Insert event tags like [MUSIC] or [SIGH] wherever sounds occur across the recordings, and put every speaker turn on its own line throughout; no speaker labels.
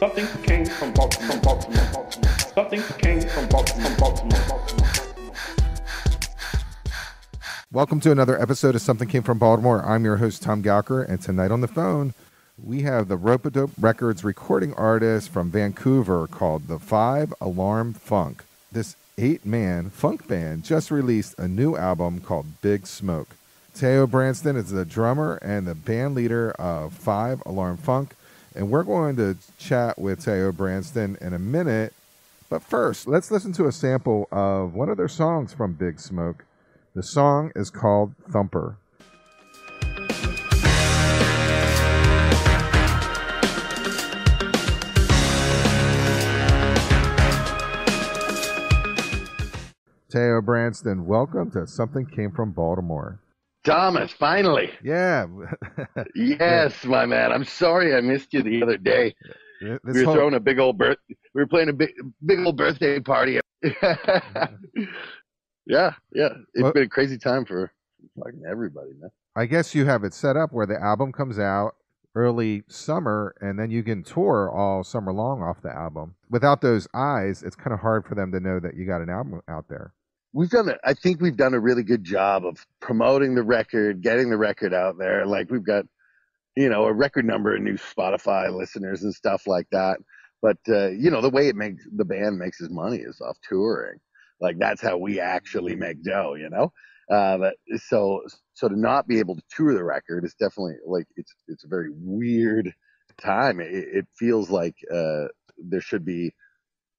Something came from Baltimore. From Baltimore. Baltimore. Something came from Baltimore. Baltimore. Baltimore.
Welcome to another episode of Something Came from Baltimore. I'm your host, Tom Gowker, and tonight on the phone, we have the Ropeadope Records recording artist from Vancouver called the Five Alarm Funk. This eight man funk band just released a new album called Big Smoke. Tayo Branston is the drummer and the band leader of Five Alarm Funk, and we're going to chat with Tayo Branston in a minute. But first, let's listen to a sample of one of their songs from Big Smoke. The song is called Thumper. Tayo Branston, welcome to Something Came from Baltimore.
Thomas, finally.
Yeah.
Yes, my man. I'm sorry I missed you the other day.
This
we were
whole-
throwing a big old birth. We were playing a big, big old birthday party. [LAUGHS] yeah, yeah. It's
Well-
been a crazy time for fucking everybody, man.
I guess you have it set up where the album comes out early summer and then you can tour all summer long off the album. Without those eyes, it's kind of hard for them to know that you got an album out there.
We've done it. I think we've done a really good job of promoting the record, getting the record out there. Like we've got, you know, a record number of new Spotify listeners and stuff like that. But uh, you know, the way it makes the band makes his money is off touring. Like that's how we actually make dough. You know. Uh, so so to not be able to tour the record is definitely like it's it's a very weird time. It, it feels like uh, there should be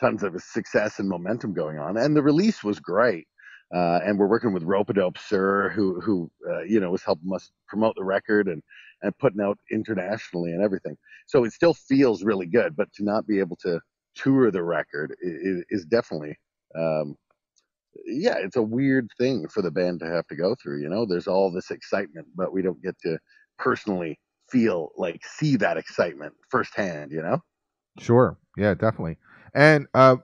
tons of success and momentum going on, and the release was great. Uh, and we're working with Ropeadope Sir, who who uh, you know was helping us promote the record and and putting out internationally and everything. So it still feels really good, but to not be able to tour the record is, is definitely um, yeah, it's a weird thing for the band to have to go through. You know, there's all this excitement, but we don't get to personally feel like see that excitement firsthand. You know.
Sure. Yeah, definitely. And uh,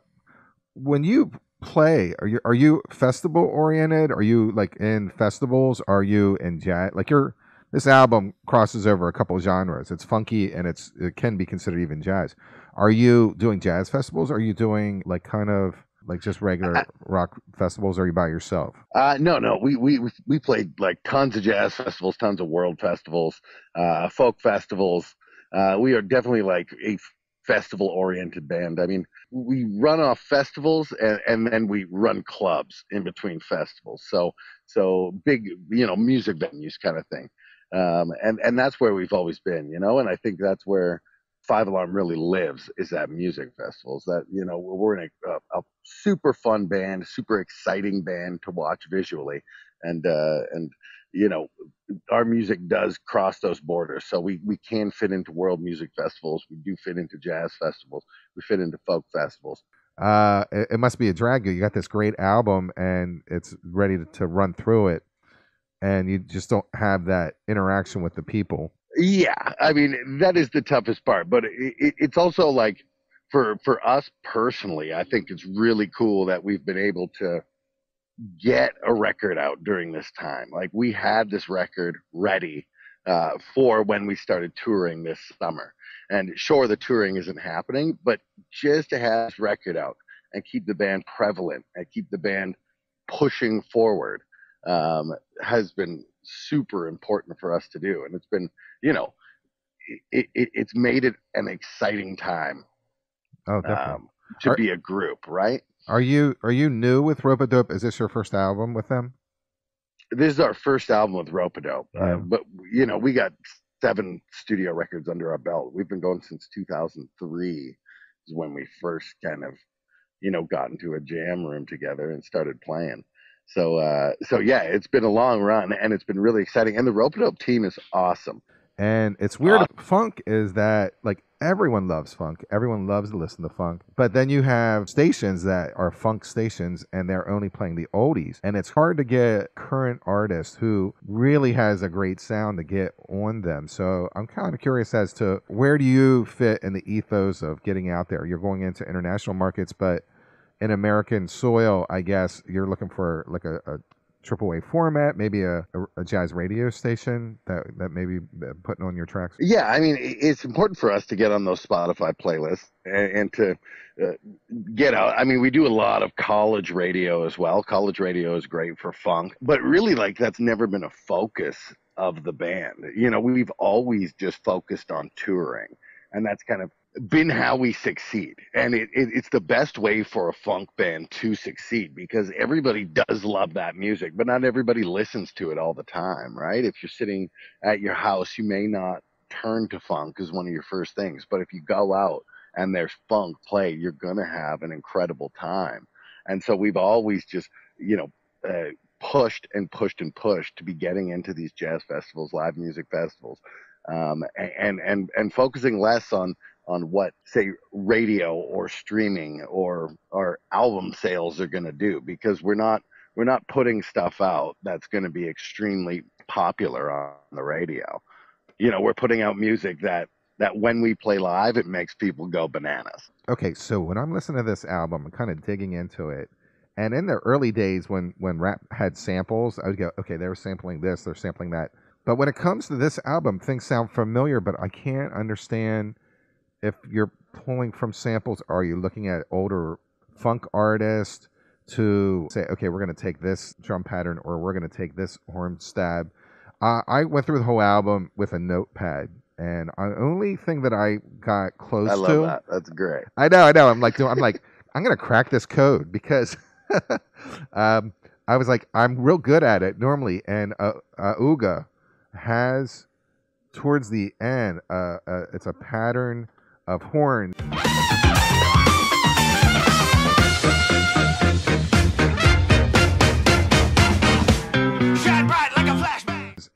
when you play, are you are you festival oriented? Are you like in festivals? Are you in jazz? Like your this album crosses over a couple genres. It's funky and it's it can be considered even jazz. Are you doing jazz festivals? Are you doing like kind of like just regular rock festivals? Or are you by yourself?
Uh, no, no, we, we we played like tons of jazz festivals, tons of world festivals, uh, folk festivals. Uh, we are definitely like a festival oriented band. I mean, we run off festivals and, and then we run clubs in between festivals. So so big, you know, music venues kind of thing. Um, and and that's where we've always been, you know. And I think that's where Five Alarm really lives is at music festivals. That you know we're in a, a, a super fun band, super exciting band to watch visually, and uh, and you know our music does cross those borders. So we we can fit into world music festivals. We do fit into jazz festivals. We fit into folk festivals.
Uh, it, it must be a drag. You got this great album and it's ready to, to run through it, and you just don't have that interaction with the people.
Yeah, I mean that is the toughest part, but it, it, it's also like for for us personally, I think it's really cool that we've been able to get a record out during this time. Like we had this record ready uh, for when we started touring this summer, and sure the touring isn't happening, but just to have this record out and keep the band prevalent and keep the band pushing forward um, has been super important for us to do, and it's been you know, it, it, it's made it an exciting time
Oh, definitely.
um, to
Are-
be a group, right?
Are you are you new with Ropeadope? Is this your first album with them?
This is our first album with Ropeadope,
Yeah.
uh, but you know, we got seven studio records under our belt. We've been going since 2003 is when we first kind of, you know, got into a jam room together and started playing. So, uh, so yeah, it's been a long run and it's been really exciting. And the Ropeadope team is awesome.
And it's weird.
Uh, awesome.
Funk is that like everyone loves funk. Everyone loves to listen to funk. But then you have stations that are funk stations and they're only playing the oldies. And it's hard to get current artists who really has a great sound to get on them. So I'm kind of curious as to where do you fit in the ethos of getting out there? You're going into international markets, but in American soil, I guess you're looking for like a, a AAA format, maybe a, a, a jazz radio station that that maybe uh, putting on your tracks?
Yeah, I mean, it's important for us to get on those Spotify playlists and, and to uh, get out. I mean, we do a lot of college radio as well. College radio is great for funk, but really, like, that's never been a focus of the band. You know, we've always just focused on touring, and that's kind of been how we succeed. And it, it, it's the best way for a funk band to succeed because everybody does love that music, but not everybody listens to it all the time, right? If you're sitting at your house, you may not turn to funk as one of your first things, but if you go out and there's funk play, you're going to have an incredible time. And so we've always just, you know, uh, pushed and pushed and pushed to be getting into these jazz festivals, live music festivals, um, and and and focusing less on on what say radio or streaming or our album sales are going to do because we're not we're not putting stuff out that's going to be extremely popular on the radio. You know we're putting out music that that when we play live it makes people go bananas.
Okay so when i'm listening to this album i'm kind of digging into it and in the early days when when rap had samples i would go okay they're sampling this they're sampling that. But when it comes to this album things sound familiar but i can't understand if you're pulling from samples, are you looking at older funk artists to say, okay, we're going to take this drum pattern or we're going to take this horn stab? Uh, I went through the whole album with a notepad, and the only thing that I got close
I love
to,
that. That's great.
I know, I know. I'm like, I'm like, I'm gonna crack this code because [LAUGHS] um, I was like, I'm real good at it normally, and uh, uh, Uga has towards the end, uh, uh, it's a pattern of horns.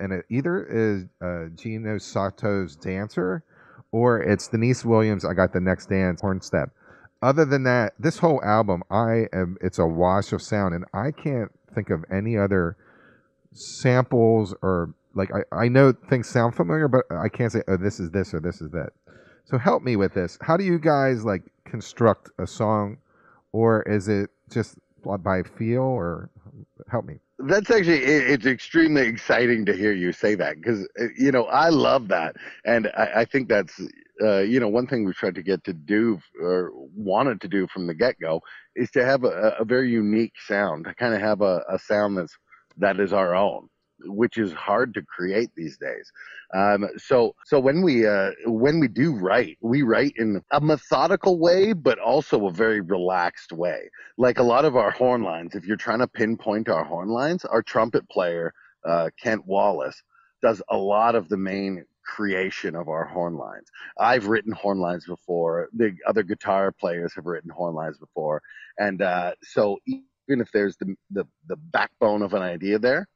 And it either is uh, Gino Soccio's Dancer or it's Deniece Williams. I got the next dance horn step. Other than that, this whole album, I am it's a wash of sound, and I can't think of any other samples or like I, I know things sound familiar, but I can't say oh this is this or this is that. So help me with this. How do you guys like construct a song, or is it just by feel, or help me?
That's actually it's extremely exciting to hear you say that because uh, you know I love that, and I, I think that's uh, you know one thing we tried to get to do or wanted to do from the get go is to have a, a very unique sound, to kind of have a, a sound that's that is our own which is hard to create these days. Um, so so when we uh, when we do write, we write in a methodical way, but also a very relaxed way. Like a lot of our horn lines, if you're trying to pinpoint our horn lines, our trumpet player uh, Kent Wallace does a lot of the main creation of our horn lines. I've written horn lines before. The other guitar players have written horn lines before, and uh, so even if there's the, the the backbone of an idea there,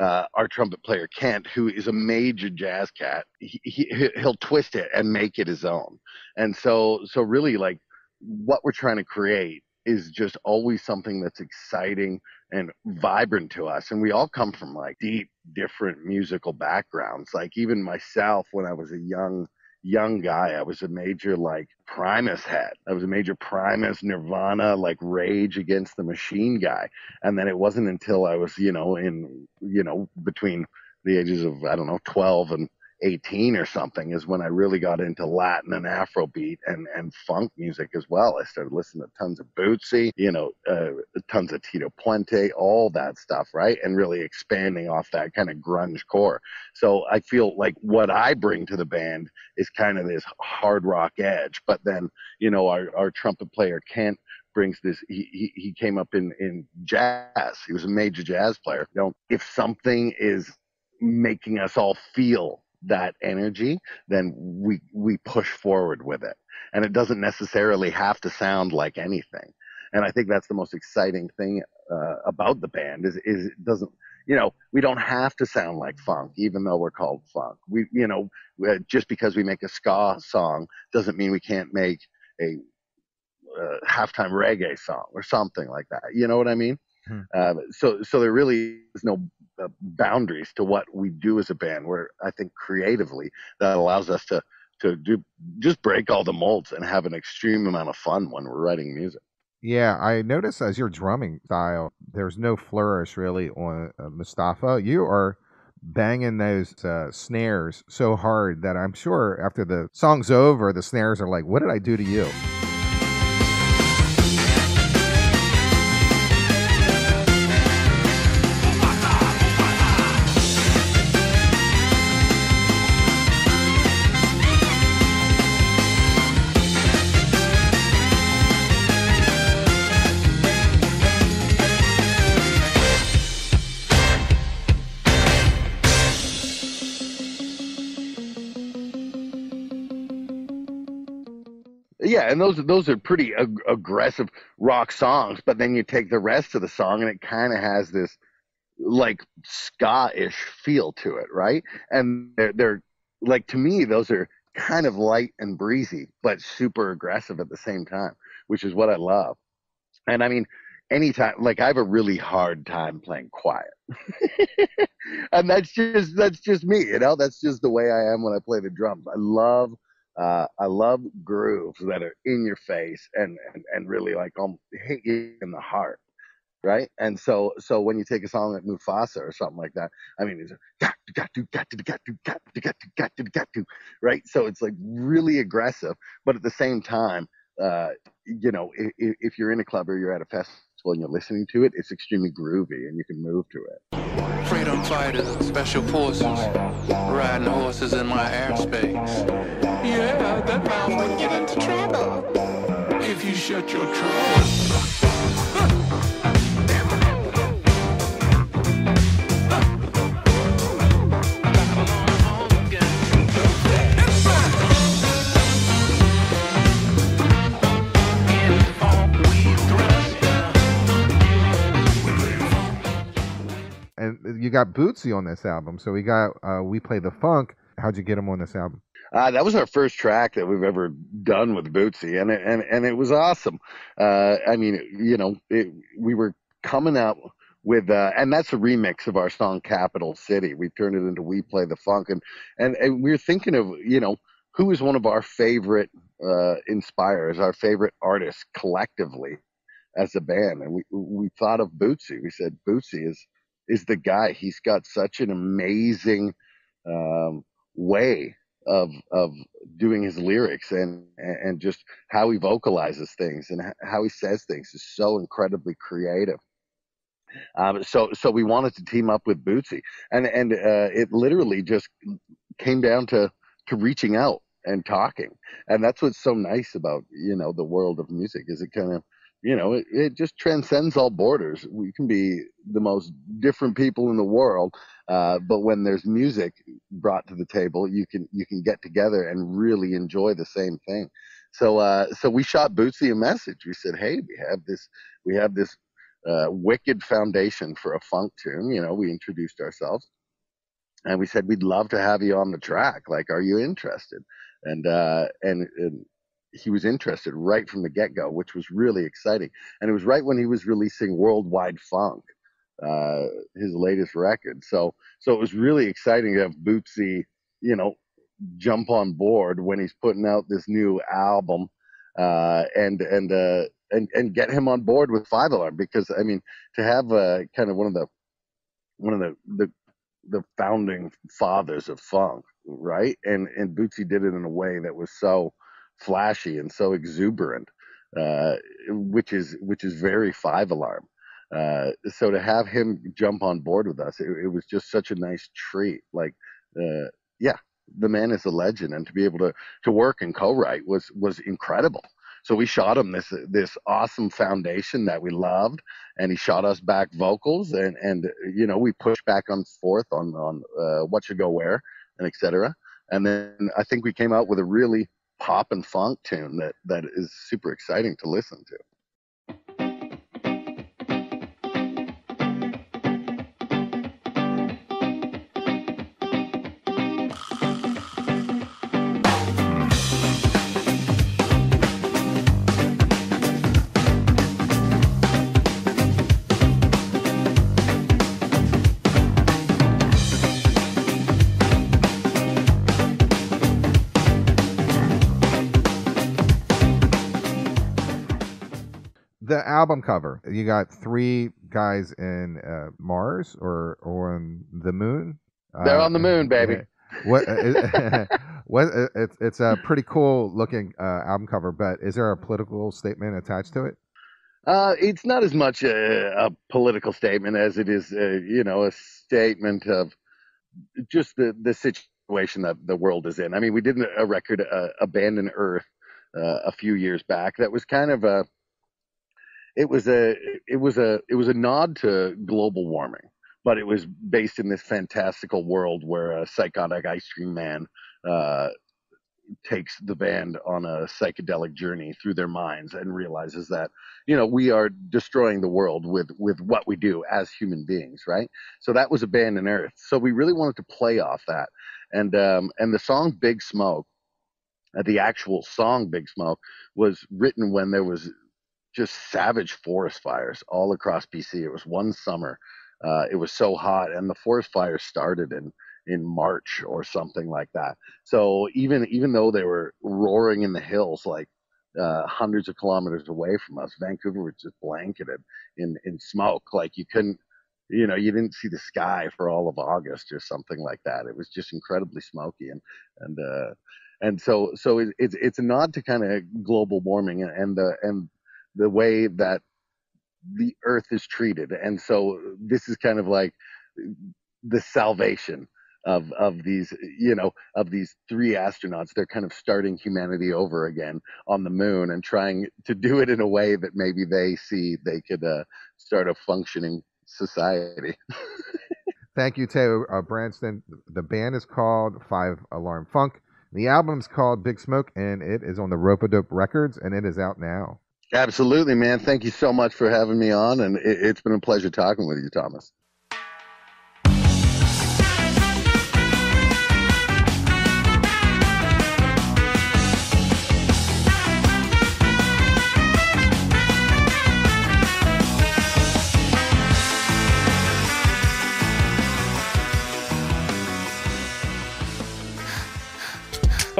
uh, our trumpet player Kent, who is a major jazz cat, he, he he'll twist it and make it his own. And so so really like what we're trying to create is just always something that's exciting and vibrant to us. And we all come from like deep different musical backgrounds. Like even myself when I was a young young guy. I was a major like Primus head. I was a major Primus Nirvana like Rage Against the Machine guy. And then it wasn't until I was, you know, in you know, between the ages of I don't know, 12 and 18 or something is when I really got into Latin and Afrobeat and, and funk music as well. I started listening to tons of Bootsy, you know, uh, tons of Tito Puente, all that stuff, right? And really expanding off that kind of grunge core. So I feel like what I bring to the band is kind of this hard rock edge. But then, you know, our, our trumpet player Kent brings this he, he, he came up in in jazz he was a major jazz player you know if something is making us all feel that energy, then we we push forward with it. And it doesn't necessarily have to sound like anything. And I think that's the most exciting thing uh, about the band is is it doesn't you know we don't have to sound like funk even though we're called funk. We you know uh, just because we make a ska song doesn't mean we can't make a uh, halftime reggae song or something like that. You know what I mean? Hmm. Uh, so so there really is no uh, boundaries to what we do as a band. Where I think creatively that allows us to to do just break all the molds and have an extreme amount of fun when we're writing music.
Yeah, I noticed as your drumming style, there's no flourish really on uh, Mustafa. You are banging those uh, snares so hard that I'm sure after the song's over, the snares are like, "What did I do to you?"
Yeah, and those those are pretty ag- aggressive rock songs, but then you take the rest of the song and it kind of has this like ska-ish feel to it, right? And they're they're like to me those are kind of light and breezy, but super aggressive at the same time, which is what I love. And I mean, anytime like I have a really hard time playing quiet. [LAUGHS] and that's just that's just me, you know? That's just the way I am when I play the drums. I love uh, I love grooves that are in your face and, and, and really like um, hit you in the heart, right? And so so when you take a song like Mufasa or something like that, I mean it's got to to right. So it's like really aggressive, but at the same time, uh, you know, if, if you're in a club or you're at a festival and you're listening to it, it's extremely groovy and you can move to it.
Freedom fighters special forces riding horses in my airspace. Yeah, that mouse would get into trouble if you shut your trap.
And you got Bootsy on this album, so we got uh, we play the funk. How'd you get him on this album?
Uh, that was our first track that we've ever done with Bootsy, and it, and and it was awesome. Uh, I mean, you know, it, we were coming out with, uh, and that's a remix of our song "Capital City." We turned it into "We Play the Funk," and and, and we were thinking of, you know, who is one of our favorite uh, inspires, our favorite artists collectively as a band, and we we thought of Bootsy. We said Bootsy is is the guy. He's got such an amazing um, way of of doing his lyrics and and just how he vocalizes things and how he says things is so incredibly creative. Um, so so we wanted to team up with Bootsy, and and uh, it literally just came down to to reaching out and talking, and that's what's so nice about you know the world of music is it kind of you know it, it just transcends all borders. We can be the most different people in the world, uh, but when there's music brought to the table, you can you can get together and really enjoy the same thing. So uh, so we shot Bootsy a message. We said, hey, we have this we have this uh, wicked foundation for a funk tune. You know, we introduced ourselves, and we said we'd love to have you on the track. Like, are you interested? And uh, and, and he was interested right from the get go, which was really exciting. And it was right when he was releasing Worldwide Funk, uh, his latest record. So so it was really exciting to have Bootsy, you know, jump on board when he's putting out this new album, uh, and and uh, and and get him on board with Five Alarm because I mean to have uh, kind of one of the one of the the the founding fathers of funk, right? And and Bootsy did it in a way that was so flashy and so exuberant, uh, which is which is very Five Alarm. Uh, so to have him jump on board with us, it, it was just such a nice treat. Like, uh, yeah, the man is a legend, and to be able to to work and co-write was was incredible. So we shot him this this awesome foundation that we loved, and he shot us back vocals, and and you know we pushed back and forth on on uh, what should go where and etc. And then I think we came out with a really pop and funk tune that that is super exciting to listen to.
Album cover. You got three guys in uh, Mars or or on the moon.
They're
Uh,
on the moon, baby.
What? uh, [LAUGHS] [LAUGHS] what? uh, It's it's a pretty cool looking uh, album cover, but is there a political statement attached to it?
Uh, it's not as much a, a political statement as it is, uh, you know, a statement of just the, the situation that the world is in. I mean, we did a record, uh, Abandon Earth, uh, a few years back. That was kind of a, it was a, it was a, it was a nod to global warming, but it was based in this fantastical world where a psychotic ice cream man, uh, takes the band on a psychedelic journey through their minds and realizes that you know we are destroying the world with with what we do as human beings right? So that was abandon earth. So we really wanted to play off that. And um and the song big smoke uh, the actual song big smoke was written when there was just savage forest fires all across bc it was one summer uh, it was so hot and the forest fires started in in march or something like that so even even though they were roaring in the hills like uh, hundreds of kilometers away from us. Vancouver was just blanketed in in smoke. Like you couldn't, you know, you didn't see the sky for all of August or something like that. It was just incredibly smoky and and uh, and so so it, it's it's a nod to kind of global warming and, and the and the way that the Earth is treated. And so this is kind of like the salvation of of these you know of these three astronauts they're kind of starting humanity over again on the moon and trying to do it in a way that maybe they see they could uh, start a functioning society [LAUGHS]
Thank you, Tayo uh, Branston. The band is called Five Alarm Funk. The album's called Big Smoke, and it is on the Ropeadope Records, and it is out now.
Absolutely man. Thank you so much for having me on and it, it's been a pleasure talking with you thomas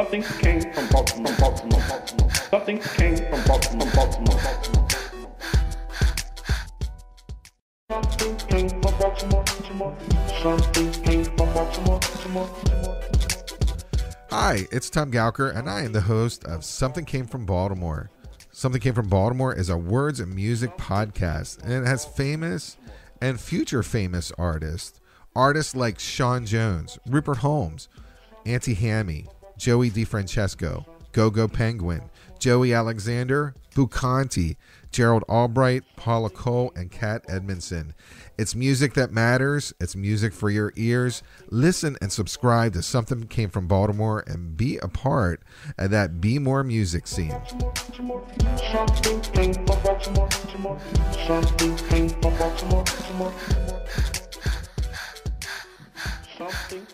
Something came from Baltimore, Baltimore, Baltimore. Something came from Baltimore, Baltimore, Baltimore.
Hi, it's Tom Gauker, and I am the host of Something Came from Baltimore. Something Came from Baltimore is a words and music podcast, and it has famous and future famous artists. Artists like Sean Jones, Rupert Holmes, Auntie Hammy, Joey DeFrancesco, Go-Go Penguin, Joey Alexander, Bucanti, Gerald Albright, Paula Cole, and Kat Edmondson. It's music that matters. It's music for your ears. Listen and subscribe to Something Came from Baltimore and be a part of that Be More music scene.
Something